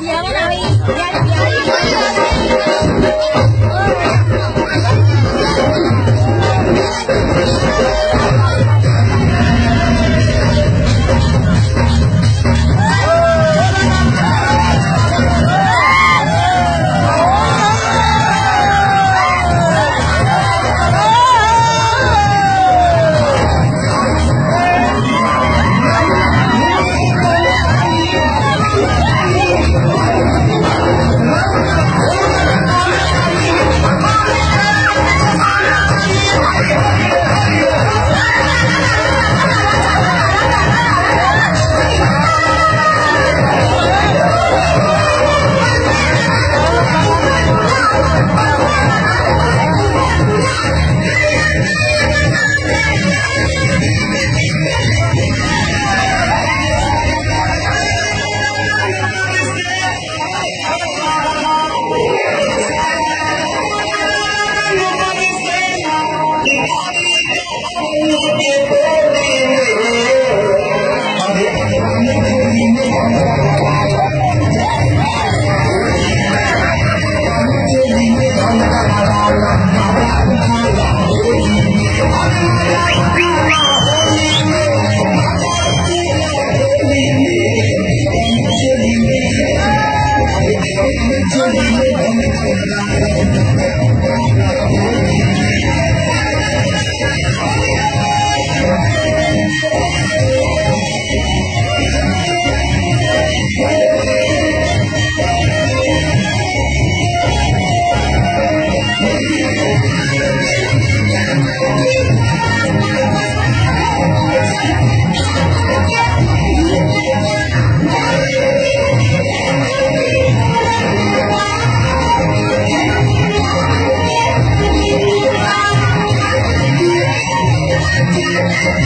Y ahora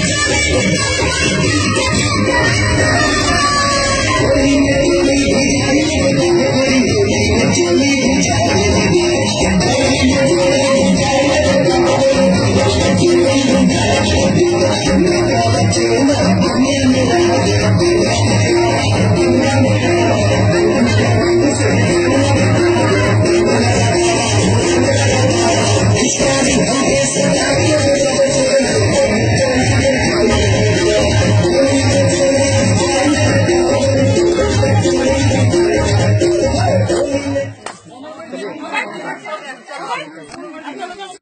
I'm sorry.